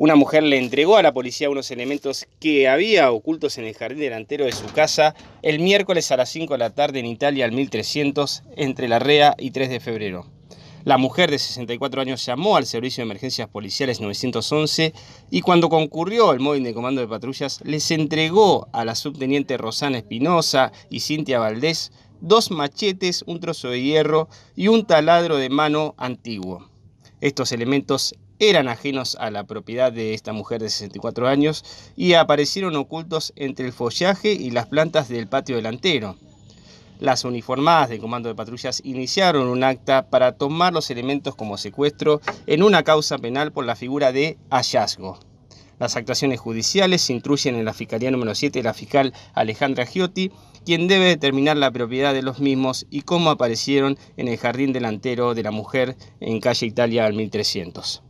Una mujer le entregó a la policía unos elementos que había ocultos en el jardín delantero de su casa el miércoles a las 5 de la tarde en Italia al 1300 entre la REA y 3 de febrero. La mujer de 64 años llamó al Servicio de Emergencias Policiales 911 y cuando concurrió el móvil de comando de patrullas les entregó a la subteniente Rosana Espinosa y Cintia Valdés dos machetes, un trozo de hierro y un taladro de mano antiguo. Estos elementos eran ajenos a la propiedad de esta mujer de 64 años y aparecieron ocultos entre el follaje y las plantas del patio delantero. Las uniformadas del Comando de Patrullas iniciaron un acta para tomar los elementos como secuestro en una causa penal por la figura de hallazgo. Las actuaciones judiciales se instruyen en la Fiscalía número 7 de la fiscal Alejandra Giotti, quien debe determinar la propiedad de los mismos y cómo aparecieron en el jardín delantero de la mujer en calle Italia al 1300.